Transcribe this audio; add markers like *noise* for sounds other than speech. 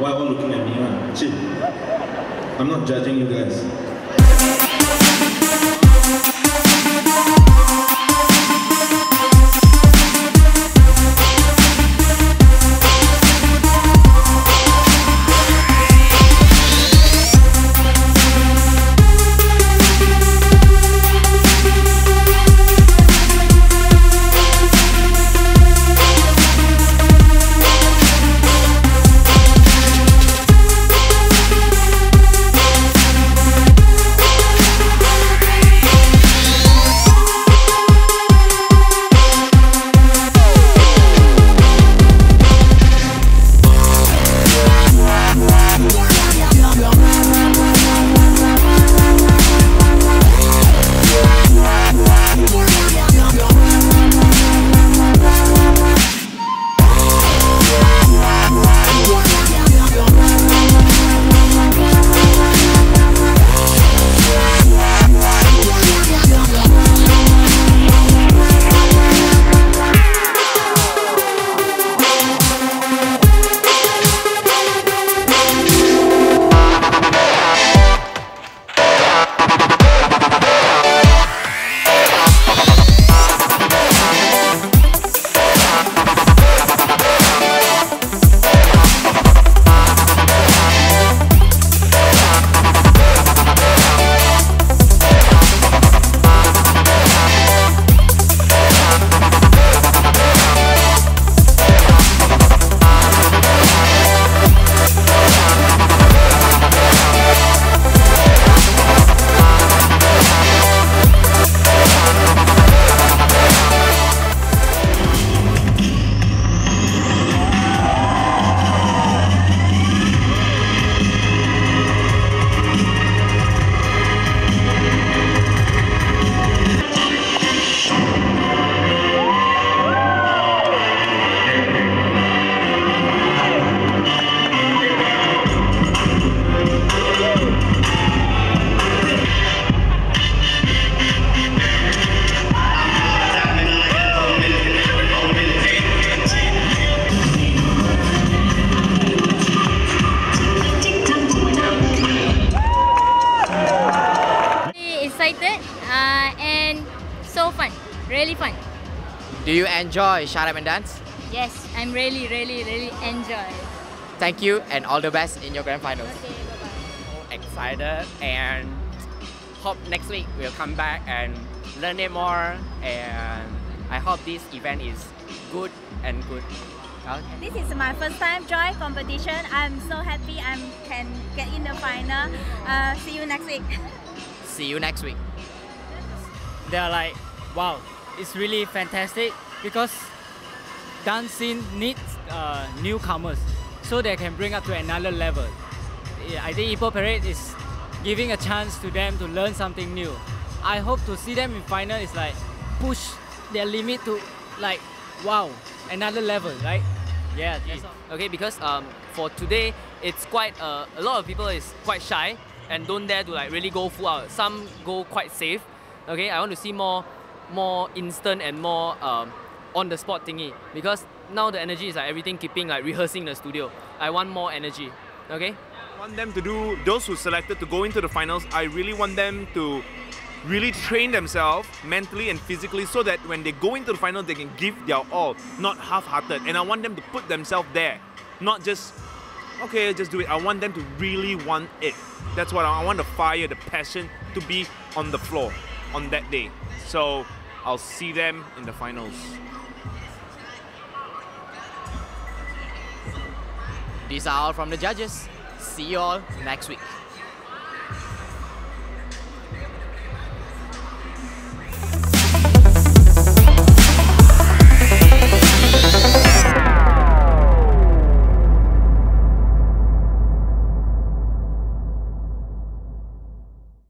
Why are all looking at me? One? Chill. I'm not judging you guys. Excited uh, and so fun, really fun. Do you enjoy Shut Up and Dance? Yes, I'm really, really, really enjoy. Thank you and all the best in your grand finals. Okay, bye-bye. excited and hope next week we'll come back and learn it more and I hope this event is good and good. Okay. This is my first time join competition. I'm so happy I can get in the final. Uh, see you next week. *laughs* See you next week. they're like, wow, it's really fantastic because dance scene needs uh, newcomers so they can bring up to another level. I think Ipoh Parade is giving a chance to them to learn something new. I hope to see them in final is like push their limit to like, wow, another level, right? Yeah. Okay, because um, for today it's quite uh, a lot of people is quite shy and don't dare to like really go full out. Some go quite safe. Okay, I want to see more more instant and more um, on the spot thingy because now the energy is like everything keeping like rehearsing the studio. I want more energy. Okay. I want them to do those who selected to go into the finals i really want them to really train themselves mentally and physically so that when they go into the final they can give their all not half-hearted and i want them to put themselves there not just okay just do it i want them to really want it that's what i, I want the fire the passion to be on the floor on that day so i'll see them in the finals These are all from the judges. See you all next week.